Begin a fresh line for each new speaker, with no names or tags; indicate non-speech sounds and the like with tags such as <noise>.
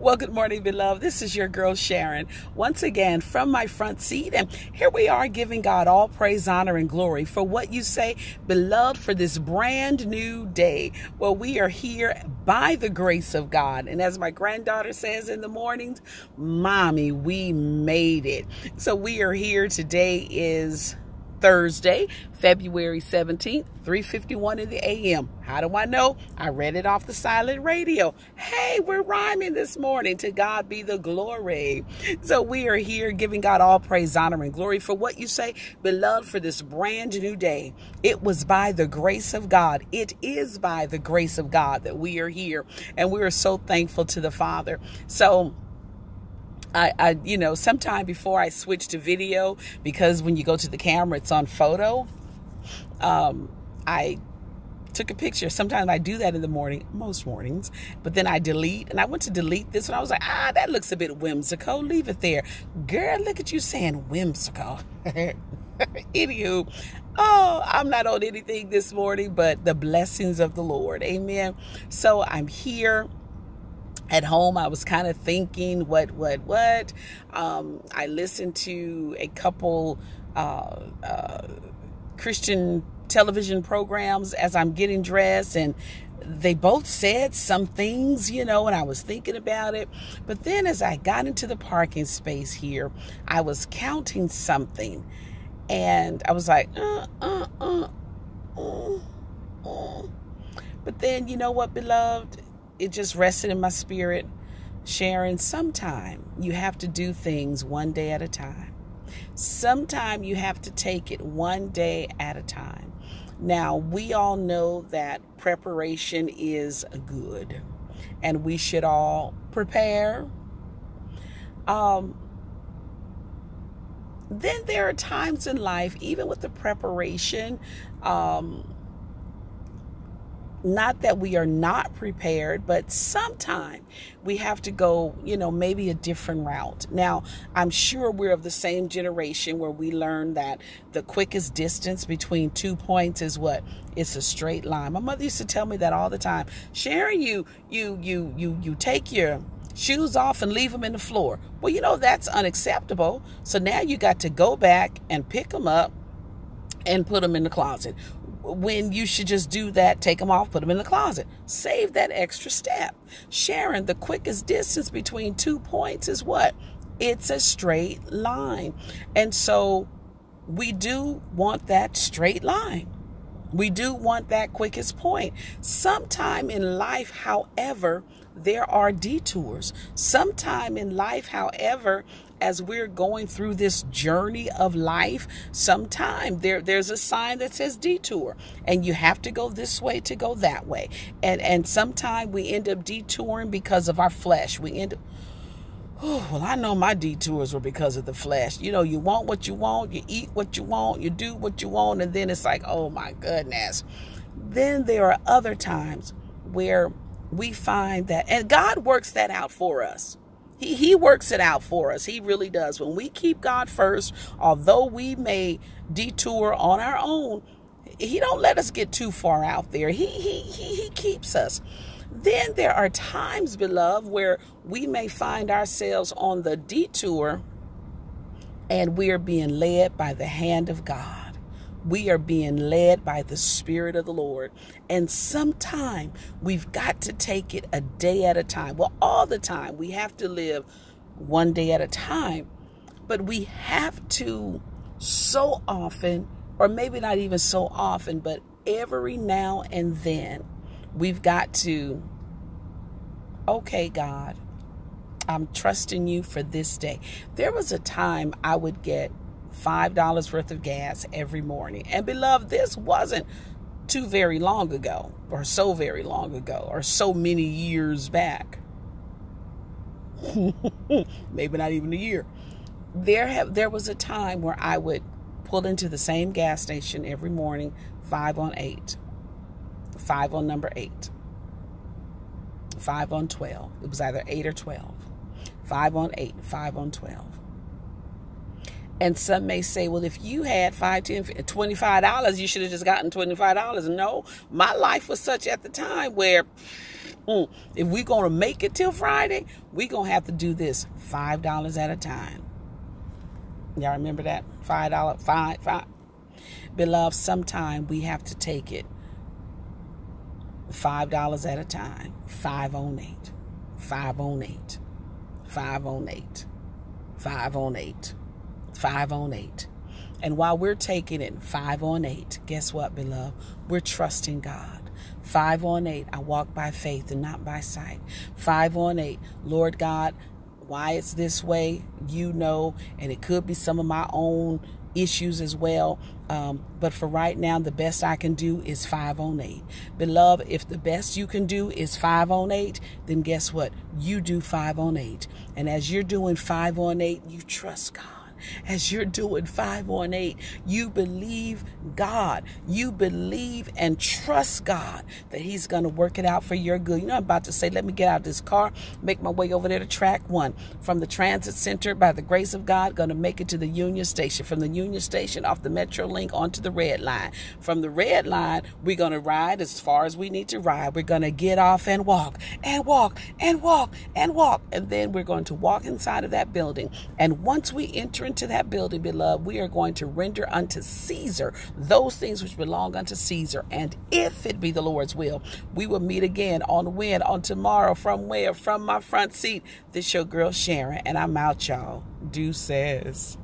Well, good morning, beloved. This is your girl Sharon, once again from my front seat. And here we are giving God all praise, honor, and glory for what you say, beloved, for this brand new day. Well, we are here by the grace of God. And as my granddaughter says in the mornings, Mommy, we made it. So we are here. Today is Thursday, February 17th, 3:51 in the AM. How do I know? I read it off the silent radio. Hey, we're rhyming this morning. To God be the glory. So we are here giving God all praise, honor, and glory for what you say, beloved, for this brand new day. It was by the grace of God. It is by the grace of God that we are here, and we are so thankful to the Father. So I, I, you know, sometime before I switch to video, because when you go to the camera, it's on photo. Um, I took a picture. Sometimes I do that in the morning, most mornings, but then I delete. And I went to delete this one. I was like, ah, that looks a bit whimsical. Leave it there. Girl, look at you saying whimsical. <laughs> Anywho, oh, I'm not on anything this morning, but the blessings of the Lord. Amen. So I'm here at home i was kind of thinking what what what? Um, i listened to a couple uh, uh, christian television programs as i'm getting dressed and they both said some things you know and i was thinking about it. But then as i got into the parking space here i was counting something and i was like uh, uh, uh, uh, uh. but then you know what beloved it just rested in my spirit. Sharon, sometime you have to do things one day at a time. Sometime you have to take it one day at a time. Now, we all know that preparation is good and we should all prepare. Um, then there are times in life, even with the preparation, um, not that we are not prepared, but sometime we have to go, you know, maybe a different route. Now, I'm sure we're of the same generation where we learned that the quickest distance between two points is what? It's a straight line. My mother used to tell me that all the time. Sharon, you you you you you take your shoes off and leave them in the floor. Well, you know that's unacceptable. So now you got to go back and pick them up and put them in the closet when you should just do that, take them off, put them in the closet. Save that extra step. Sharon, the quickest distance between two points is what? It's a straight line. And so we do want that straight line. We do want that quickest point. Sometime in life, however, there are detours. Sometime in life, however, as we're going through this journey of life, sometime there there's a sign that says detour, and you have to go this way to go that way. And and sometime we end up detouring because of our flesh. We end up Oh, well, I know my detours were because of the flesh. You know, you want what you want, you eat what you want, you do what you want, and then it's like, oh my goodness. Then there are other times where we find that, and God works that out for us. He, he works it out for us. He really does. When we keep God first, although we may detour on our own, he don't let us get too far out there. He, he, he, he keeps us. Then there are times, beloved, where we may find ourselves on the detour and we are being led by the hand of God we are being led by the Spirit of the Lord. And sometime we've got to take it a day at a time. Well, all the time we have to live one day at a time. But we have to so often, or maybe not even so often, but every now and then, we've got to, okay, God, I'm trusting you for this day. There was a time I would get $5 worth of gas every morning. And beloved, this wasn't too very long ago, or so very long ago, or so many years back. <laughs> Maybe not even a year. There have there was a time where I would pull into the same gas station every morning, five on eight, five on number eight, five on twelve. It was either eight or twelve. Five on eight, five on twelve. And some may say, well, if you had five, ten, twenty-five dollars, you should have just gotten twenty-five dollars. No, my life was such at the time where mm, if we're going to make it till Friday, we're to have to do this $5 at a time. Y'all remember that? $5, five, five. Beloved, sometime we have to take it $5 at a time. 5 on 8. 5 on 8. 5 on 8. 5 on 8. 5 on 8. And while we're taking it 5 on 8, guess what, beloved? We're trusting God. 5 on 8, I walk by faith and not by sight. 5 on 8, Lord God, why it's this way, you know, and it could be some of my own issues as well. Um, but for right now, the best I can do is 5 on 8. Beloved, if the best you can do is 5 on 8, then guess what? You do 5 on 8. And as you're doing 5 on 8, you trust God as you're doing 518. You believe God. You believe and trust God that He's going to work it out for your good. You know, I'm about to say, let me get out of this car, make my way over there to track one. From the transit center, by the grace of God, going to make it to the Union Station. From the Union Station, off the Metro Link onto the red line. From the red line, we're going to ride as far as we need to ride. We're going to get off and walk and walk and walk and walk. And then we're going to walk inside of that building. And once we enter into that building, beloved, we are going to render unto Caesar those things which belong unto Caesar. And if it be the Lord's will, we will meet again on when? On tomorrow. From where? From my front seat. This your girl Sharon. And I'm out, y'all. Deuces.